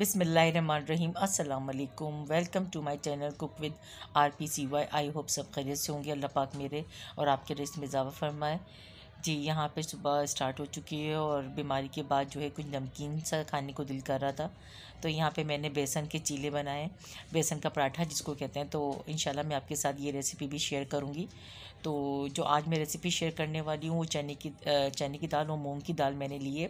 बिसमीम अल्लाम welcome to my channel cook with R P C Y. I hope सब खैरियत से होंगे। अल्लाह पाक मेरे और आपके रिस्क में इजाफ़ा फरमाए। जी, यहाँ पे सुबह स्टार्ट हो चुकी है और बीमारी के बाद जो है कुछ नमकीन सा खाने को दिल कर रहा था। तो यहाँ पे मैंने बेसन के चीले बनाए, बेसन का पराठा जिसको कहते हैं। तो इन मैं आपके साथ ये रेसिपी भी शेयर करूँगी। तो जो आज मैं रेसिपी शेयर करने वाली हूँ वो चने की चने की दाल और मूंग की दाल मैंने लिए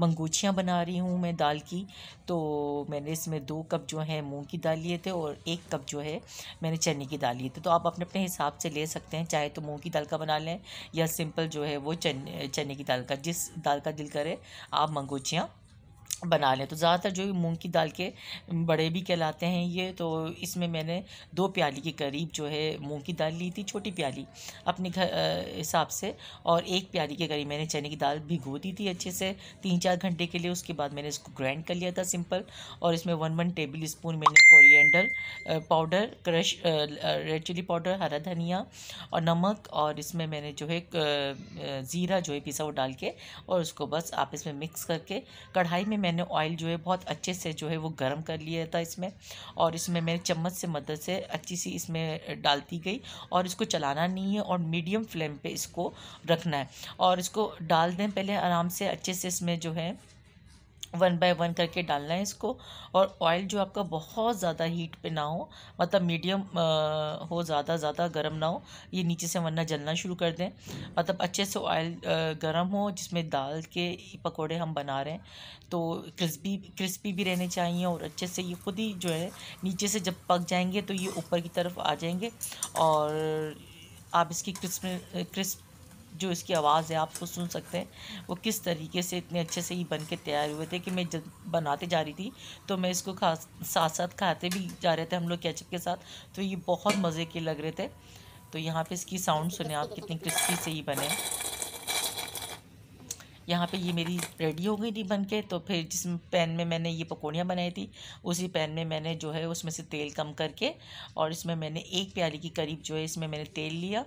मंगूछियाँ बना रही हूँ मैं दाल की। तो मैंने इसमें दो कप जो है मूंग की दाल लिए थे और एक कप जो है मैंने चने की दाल लिए थे। तो आप अपने अपने हिसाब से ले सकते हैं, चाहे तो मूँग की दाल का बना लें या सिंपल जो है वो चने चने की दाल का जिस दाल का दिल करे आप मंगूछियाँ बना लें। तो ज़्यादातर जो मूंग की दाल के बड़े भी कहलाते हैं ये तो इसमें मैंने दो प्याली के करीब जो है मूंग की दाल ली थी, छोटी प्याली अपने घर हिसाब से, और एक प्याली के करीब मैंने चने की दाल भिगो दी थी अच्छे से तीन चार घंटे के लिए। उसके बाद मैंने इसको ग्राइंड कर लिया था सिंपल, और इसमें वन वन टेबल स्पून मैंने coriander powder, crush red chilli powder, हरा धनिया और नमक, और इसमें मैंने जो है ज़ीरा जो है पिसा वो डाल के, और उसको बस आप इसमें मिक्स करके कढ़ाई में ऑयल जो है बहुत अच्छे से जो है वो गर्म कर लिया था इसमें और इसमें मैंने चम्मच से मदद से अच्छी सी इसमें डालती गई और इसको चलाना नहीं है और मीडियम फ्लेम पे इसको रखना है। और इसको डाल दें पहले आराम से अच्छे से इसमें जो है वन बाय वन करके डालना है इसको और ऑयल जो आपका बहुत ज़्यादा हीट पे ना हो मतलब मीडियम हो ज़्यादा ज़्यादा गर्म ना हो, ये नीचे से वरना जलना शुरू कर दें। मतलब अच्छे से ऑयल गर्म हो, जिसमें दाल के पकोड़े हम बना रहे हैं तो क्रिस्पी क्रिस्पी भी रहने चाहिए और अच्छे से ये खुद ही जो है, नीचे से जब पक जाएँगे तो ये ऊपर की तरफ़ आ जाएँगे और आप इसकी क्रिस्प क्रिस्प जो इसकी आवाज़ है, आप उसको सुन सकते हैं। वो किस तरीके से इतने अच्छे से ही बन के तैयार हुए थे कि मैं जब बनाते जा रही थी तो मैं इसको खा साथ साथ खाते भी जा रहे थे हम लोग कैचअप के साथ। तो ये बहुत मज़े के लग रहे थे। तो यहाँ पे इसकी साउंड सुने आप कितनी क्रिस्पी से ही बने। यहाँ पे ये मेरी रेडी हो गई थी बन के तो फिर जिस पैन में मैंने ये पकौड़ियाँ बनाई थी, उसी पैन में मैंने जो है उसमें से तेल कम करके और इसमें मैंने एक प्याली के करीब जो है इसमें मैंने तेल लिया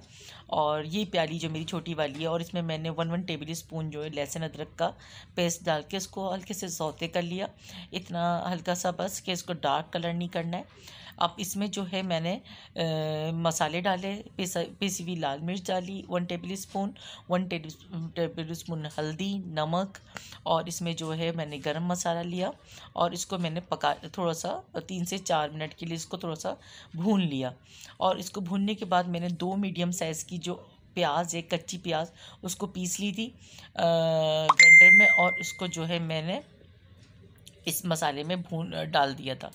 और ये प्याली जो मेरी छोटी वाली है और इसमें मैंने वन वन टेबल स्पून जो है लहसुन अदरक का पेस्ट डाल के इसको हल्के से सौते कर लिया। इतना हल्का सा बस कि इसको डार्क कलर नहीं करना है। अब इसमें जो है मैंने आ, मसाले डाले पिसी हुई लाल मिर्च डाली one tablespoon one tablespoon हल्दी नमक और इसमें जो है मैंने गरम मसाला लिया और इसको मैंने पका थोड़ा सा तीन से चार मिनट के लिए इसको थोड़ा सा भून लिया। और इसको भूनने के बाद मैंने दो मीडियम साइज़ की जो प्याज एक कच्ची प्याज उसको पीस ली थी ग्राइंडर में और उसको जो है मैंने इस मसाले में भून डाल दिया था।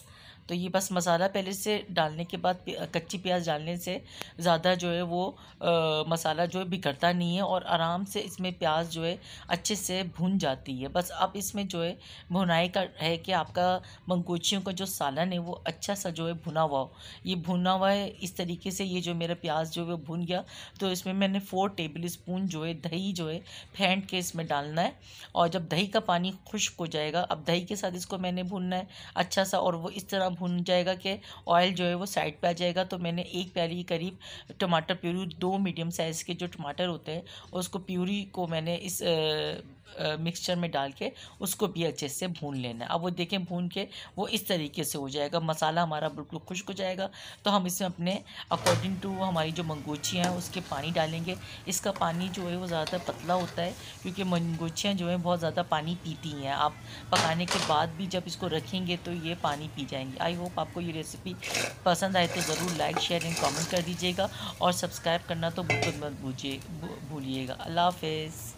तो ये बस मसाला पहले से डालने के बाद कच्ची प्याज डालने से ज़्यादा जो है वो आ, मसाला जो है बिगड़ता नहीं है और आराम से इसमें प्याज जो है अच्छे से भुन जाती है। बस अब इसमें जो है भुनाई का है कि आपका मंगोचियों का जो सालन है वो अच्छा सा जो है भुना हुआ हो। ये भुना हुआ है इस तरीके से ये जो मेरा प्याज जो है वो भुन गया। तो इसमें मैंने फ़ोर टेबल स्पून जो है दही जो है फेंट के इसमें डालना है और जब दही का पानी खुश्क हो जाएगा अब दही के साथ इसको मैंने भुनना है अच्छा सा और वो इस तरह भुन जाएगा कि ऑयल जो है वो साइड पे आ जाएगा। तो मैंने एक प्याली के करीब टमाटर प्यूरी, दो मीडियम साइज़ के जो टमाटर होते हैं, उसको प्यूरी को मैंने इस मिक्सचर में डाल के उसको भी अच्छे से भून लेना है। अब वो देखें भून के वो इस तरीके से हो जाएगा। मसाला हमारा बिल्कुल खुश्क हो जाएगा। तो हम इसमें अपने अकॉर्डिंग टू हमारी जो मंगोचियाँ हैं, उसके पानी डालेंगे। इसका पानी जो है वो ज़्यादातर पतला होता है, क्योंकि मंगोचियाँ जो हैं बहुत ज़्यादा पानी पीती हैं। आप पकाने के बाद भी जब इसको रखेंगे तो ये पानी पी जाएँगे। आई होप आपको ये रेसिपी पसंद आए तो ज़रूर लाइक शेयर एंड कॉमेंट कर दीजिएगा। और सब्सक्राइब करना तो बिल्कुल मत भूलिए भूलिएगा। अल्लाह हाफिज़।